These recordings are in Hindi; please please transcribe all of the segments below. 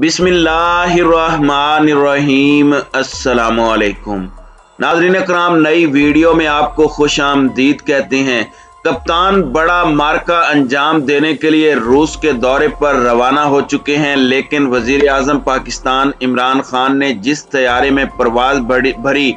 बिस्मिल्लाहिर्रहमानिर्रहीम। अस्सलामुअलैकुम। नाजरीन कराम नई वीडियो में आपको खुश आमदीद कहते हैं, कप्तान बड़ा मार्का अंजाम देने के लिए रूस के दौरे पर रवाना हो चुके हैं, लेकिन वज़ीर आज़म पाकिस्तान इमरान खान ने जिस तैयारे में परवाज भरी,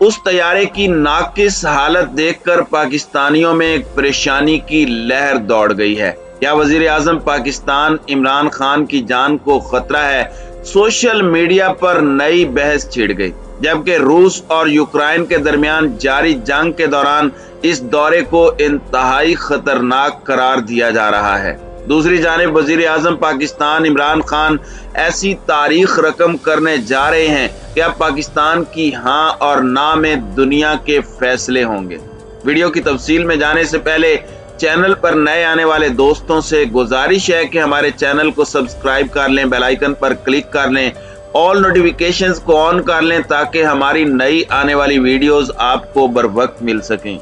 उस तैयारे की नाकिस हालत देखकर पाकिस्तानियों में एक परेशानी की लहर दौड़ गई है। क्या वज़ीर आज़म पाकिस्तान इमरान खान की जान को खतरा है? सोशल मीडिया पर नई बहस छिड़ गई, जबकि रूस और यूक्रेन के दरमियान जारी जंग के दौरान इस दौरे को इंतहाई खतरनाक करार दिया जा रहा है। दूसरी जानब वज़ीर आज़म पाकिस्तान इमरान खान ऐसी तारीख रकम करने जा रहे हैं कि अब पाकिस्तान की हाँ और ना में दुनिया के फैसले होंगे? वीडियो की तफसील में जाने से पहले चैनल पर नए आने वाले दोस्तों से गुजारिश है कि हमारे चैनल को सब्सक्राइब कर लें, बेल आइकन पर क्लिक कर लें, ऑल नोटिफिकेशंस को ऑन कर लें ताकि हमारी नई आने वाली वीडियोस आपको बर वक्त मिल सकें।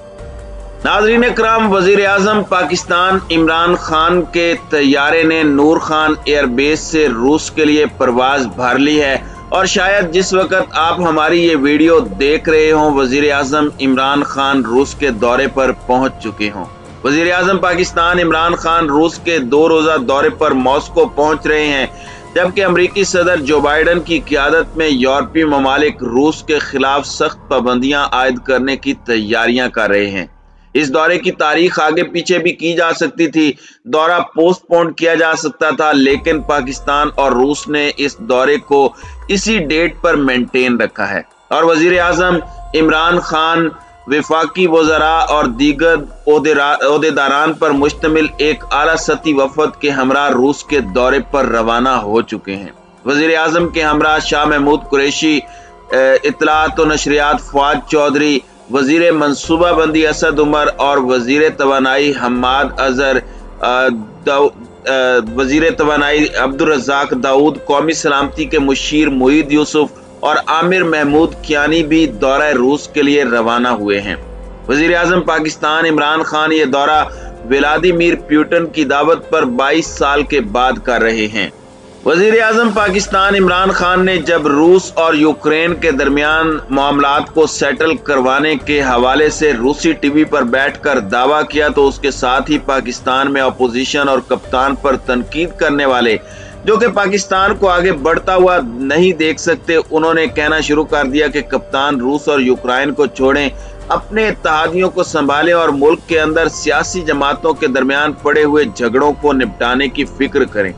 नाजरीन कराम वज़ीर आज़म पाकिस्तान इमरान खान के तैयारे ने नूर खान एयरबेस से रूस के लिए परवाज भर ली है और शायद जिस वक्त आप हमारी ये वीडियो देख रहे हों वज़ीर आज़म इमरान खान रूस के दौरे पर पहुँच चुके हों। वज़ीर अजम पाकिस्तान इमरान खान रूस के दो रोजा दौरे पर मॉस्को पहुँच रहे हैं, जबकि अमरीकी सदर जो बाइडन की क्यादत में यूरोपीय ममालिक रूस के खिलाफ सख्त पाबंदियाँ आयद करने की तैयारियाँ कर रहे हैं। इस दौरे की तारीख आगे पीछे भी की जा सकती थी, दौरा पोस्टपोन किया जा सकता था, लेकिन पाकिस्तान और रूस ने इस दौरे को इसी डेट पर मेंटेन रखा है। और वज़ीर आज़म इमरान खान विफाकी वजरा और दीगर अहदेदारान पर मुश्तमिल एक आला सती वफद के हमरा रूस के दौरे पर रवाना हो चुके हैं। वज़ीर अजम के हमरा शाह महमूद कुरेशी इतलात नशरियात फवाद चौधरी वज़ीर मनसूबाबंदी असद उमर और वज़ीर तोानाई हमाद अजहर वज़ीर तोानाई अब्दुलरजाक दाऊद कौमी सलामती के मुशीर मुईद यूसुफ और आमिर महमूद कियानी भी दौरा रूस के लिए रवाना हुए हैं। वज़ीर अजम पाकिस्तान इमरान खान ये दौरा व्लादिमीर प्यूटन की दावत पर 22 साल के बाद कर रहे हैं। वज़ीर अजम पाकिस्तान इमरान खान ने जब रूस और यूक्रेन के दरमियान मामला को सेटल करवाने के हवाले से रूसी टीवी पर बैठकर दावा किया तो उसके साथ ही पाकिस्तान में अपोजिशन और कप्तान पर तनकीद करने वाले जो कि पाकिस्तान को आगे बढ़ता हुआ नहीं देख सकते, उन्होंने कहना शुरू कर दिया कि कप्तान रूस और यूक्रेन को छोड़ें, अपने इतिहादियों को संभालें और मुल्क के अंदर सियासी जमातों के दरमियान पड़े हुए झगड़ों को निपटाने की फ़िक्र करें।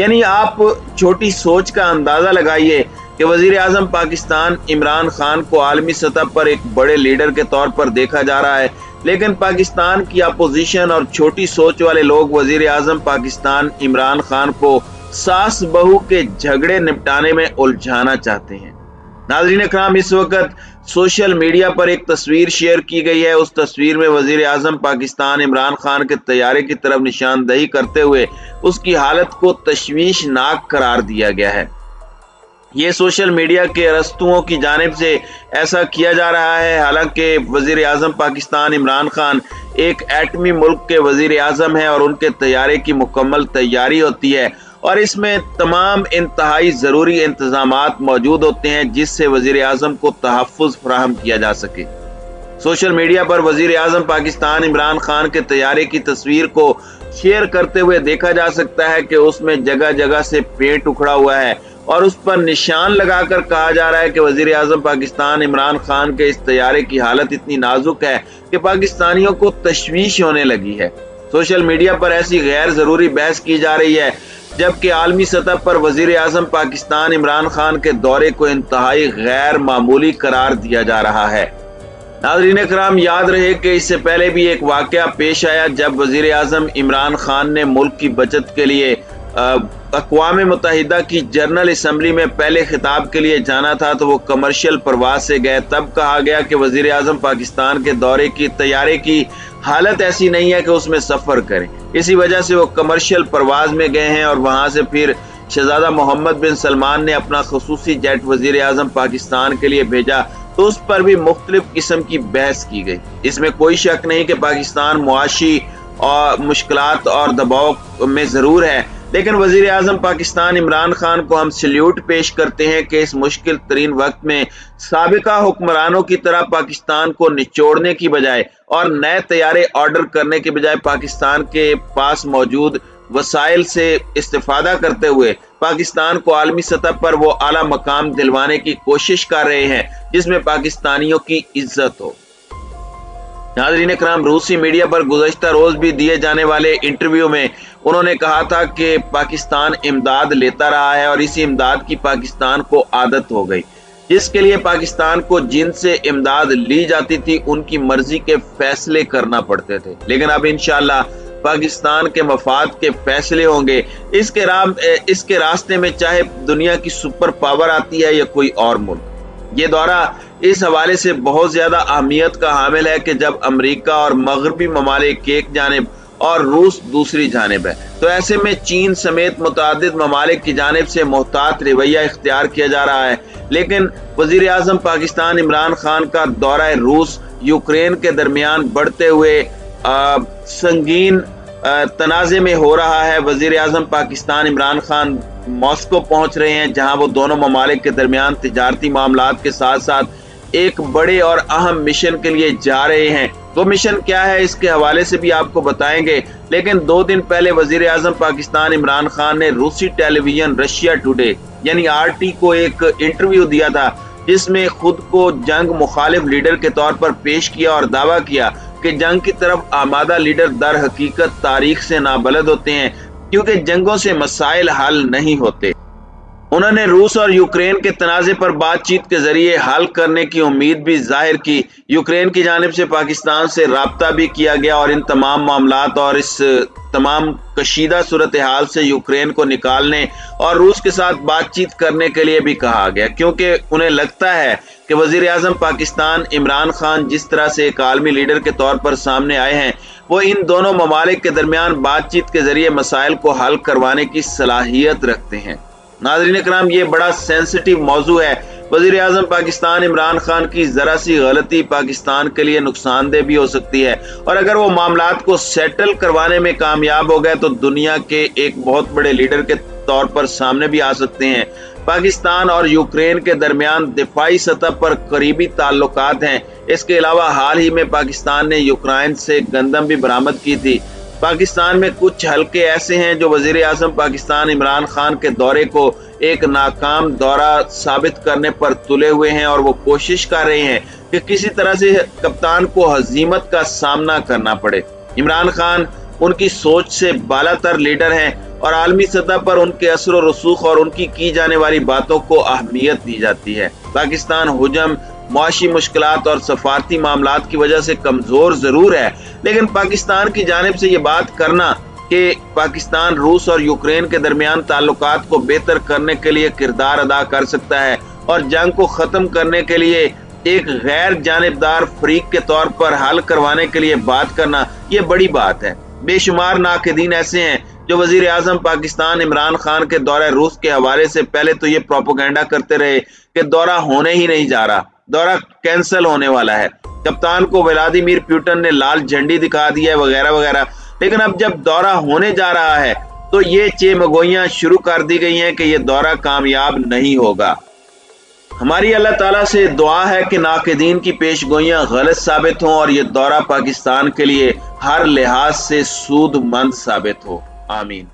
यानी आप छोटी सोच का अंदाज़ा लगाइए कि वज़ीर आज़म पाकिस्तान इमरान खान को आलमी सतह पर एक बड़े लीडर के तौर पर देखा जा रहा है, लेकिन पाकिस्तान की अपोजिशन और छोटी सोच वाले लोग वज़ीर आज़म पाकिस्तान इमरान खान को सास बहू के झगड़े निपटाने में उलझाना चाहते हैं। नाजरीन कराम इस वक्त सोशल मीडिया पर एक तस्वीर शेयर की गई है। उस तस्वीर में वज़ीर आज़म पाकिस्तान इमरान खान के तैयारे की तरफ़ निशानदही करते हुए उसकी हालत को तशवीशनाक करार दिया गया है। ये सोशल मीडिया के अरस्तुओं की जानब से ऐसा किया जा रहा है। हालाँकि वज़ीर आज़म पाकिस्तान इमरान खान एक एटमी मुल्क के वज़ीर आज़म है और उनके तैयारे की मुकम्मल तैयारी होती है। और इसमें तमाम इंतहाई ज़रूरी इंतज़ाम मौजूद होते हैं, जिससे वज़ीर अजम को तहफ़ फ्राहम किया जा सके। सोशल मीडिया पर वज़ीर अजम पाकिस्तान इमरान खान के तैयारे की तस्वीर को शेयर करते हुए देखा जा सकता है कि उसमें जगह जगह से पेंट उखड़ा हुआ है और उस पर निशान लगाकर कहा जा रहा है कि वज़ीर अजम पाकिस्तान इमरान खान के इस तैयारे की हालत इतनी नाजुक है कि पाकिस्तानियों को तशवीश होने लगी है। सोशल मीडिया पर ऐसी गैर ज़रूरी बहस की जा रही है जबकि आलमी सतह पर वज़ीर अजम पाकिस्तान इमरान खान के दौरे को इंतहाई गैर मामूली करार दिया जा रहा है। नाजरीन कराम याद रहे कि इससे पहले भी एक वाक़ पेश आया जब वज़ीर अजम इमरान खान ने मुल्क की बचत के लिए अकवा मुतहदा की जनरल असम्बली में पहले खिताब के लिए जाना था तो वो कमर्शियल प्रवास से गए। तब कहा गया कि वज़ीर अजम पाकिस्तान के दौरे की तैयारी की हालत ऐसी नहीं है कि उसमें सफ़र करें। इसी वजह से वो कमर्शियल परवाज में गए हैं और वहाँ से फिर शहजादा मोहम्मद बिन सलमान ने अपना खसूसी जेट वज़ीर अजम पाकिस्तान के लिए भेजा तो उस पर भी मुख्तलिफ़ किस्म की बहस की गई। इसमें कोई शक नहीं कि पाकिस्तान मुआशी और मुश्किल और दबाव में ज़रूर है। लेकिन वज़ीर आज़म पाकिस्तान इमरान खान को हम सल्यूट पेश करते हैं कि इस मुश्किल तरीन वक्त में सबका हुक्मरानों की तरह पाकिस्तान को निचोड़ने की बजाय और नए तैयारे ऑर्डर करने के बजाय पाकिस्तान के पास मौजूद वसाइल से इस्तेफादा करते हुए पाकिस्तान को आलमी सतह पर वो आला मकाम दिलवाने की कोशिश कर रहे हैं, जिसमें पाकिस्तानियों की इज़्ज़त हो। नाजरीन कराम रूसी मीडिया पर गुजशत रोज भी दिए जाने वाले इंटरव्यू में उन्होंने कहा था कि पाकिस्तान इमदाद लेता रहा है और इसी इमदाद की पाकिस्तान को आदत हो गई। जिसके लिए पाकिस्तान को जिनसे इमदाद ली जाती थी, उनकी मर्ज़ी के फैसले करना पड़ते थे। लेकिन अब इनशाला पाकिस्तान के मफाद के फैसले होंगे। इसके राम, इसके रास्ते में चाहे दुनिया की सुपर पावर आती है या कोई और मुल्क। ये दौरा इस हवाले से बहुत ज़्यादा अहमियत का हामिल है कि जब अमरीका और मगरबी ममालिक एक जानब और रूस दूसरी जानब है। तो ऐसे में चीन समेत मुतद ममालिक की जानब से मोहतात रवैया इख्तियार किया जा रहा है। लेकिन वज़ीर अजम पाकिस्तान इमरान खान का दौरा रूस यूक्रेन के दरमियान बढ़ते हुए आ, संगीन तनाज़े में हो रहा है। वज़ीर अजम पाकिस्तान इमरान खान मॉस्को पहुँच रहे हैं, जहाँ वो दोनों ममालिक के दरमियान तजारती मामला के साथ साथ एक बड़े और अहम मिशन के लिए जा रहे हैं। वो मिशन क्या है, इसके हवाले से भी आपको बताएँगे। लेकिन दो दिन पहले वज़ीर आज़म पाकिस्तान इमरान खान ने रूसी टेलीविज़न रशिया टुडे, यानी आरटी को एक इंटरव्यू दिया था, जिसमें खुद को जंग मुखालिफ लीडर के तौर पर पेश किया और दावा किया। कि जंग की तरफ़ आमादा लीडर दर हकीकत तारीख से नाबलद होते हैं, क्योंकि जंगों से मसाइल हल नहीं होते। उन्होंने रूस और यूक्रेन के तनाज़े पर बातचीत के ज़रिए हल करने की उम्मीद भी ज़ाहिर की। यूक्रेन की जानब से पाकिस्तान से रबता भी किया गया और इन तमाम मामला और इस तमाम कशीदा सूरत हाल से यूक्रेन को निकालने और रूस के साथ बातचीत करने के लिए भी कहा गया, क्योंकि उन्हें लगता है कि वज़ीर अजम पाकिस्तान, इमरान खान जिस तरह से एक आलमी लीडर के तौर पर सामने आए हैं, वो इन दोनों ममालिक के दरमियान बातचीत के ज़रिए मसाइल को हल करवाने की सलाहियत रखते हैं। नाजरीन कराम ये बड़ा सेंसिटिव मौजू है। वज़ीर अजम पाकिस्तान इमरान खान की जरा सी गलती पाकिस्तान के लिए नुकसानदेह भी हो सकती है। और अगर वो मामला को सेटल करवाने में कामयाब हो गए तो दुनिया के एक बहुत बड़े लीडर के तौर पर सामने भी आ सकते हैं। पाकिस्तान और यूक्रेन के दरमियान दिफाई सतह पर करीबी ताल्लुक हैं। इसके अलावा हाल ही में पाकिस्तान ने यूक्रेन से गंदम भी बरामद की थी। पाकिस्तान में कुछ हल्के ऐसे हैं जो वज़ीर अजम पाकिस्तान इमरान खान के दौरे को एक नाकाम दौरा साबित करने पर तुले हुए हैं और वो कोशिश कर रहे हैं कि किसी तरह से कप्तान को हजीमत का सामना करना पड़े। इमरान खान उनकी सोच से बालातर लीडर हैं और आलमी सतह पर उनके असर रसूख और उनकी की जाने वाली बातों को अहमियत दी जाती है। पाकिस्तान हुजम मुआशी मुश्किल और सफारती मामला की वजह से कमज़ोर ज़रूर है। लेकिन पाकिस्तान की जानब से ये बात करना कि पाकिस्तान, रूस और यूक्रेन के दरमियान ताल्लुक को बेहतर करने के लिए किरदार अदा कर सकता है और जंग को खत्म करने के लिए एक गैर जानबदार फरीक के तौर पर हल करवाने के लिए बात करना यह बड़ी बात है। बेशुमार नाकदीन ऐसे हैं जो वज़ीर आज़म पाकिस्तान इमरान खान के दौरे रूस के हवाले से पहले तो ये प्रोपोगंडा करते रहे कि दौरा होने ही नहीं जा रहा। दौरा कैंसिल होने वाला है। कप्तान को व्लादिमीर प्यूटन ने लाल झंडी दिखा दी है, वगैरह वगैरह। लेकिन अब जब दौरा होने जा रहा है तो ये चेमगोइयाँ शुरू कर दी गई हैं कि ये दौरा कामयाब नहीं होगा। हमारी अल्लाह ताला से दुआ है कि नाकदीन की पेशगोइयाँ गलत साबित हों और ये दौरा पाकिस्तान के लिए हर लिहाज से सूदमंद साबित हो। आमीन।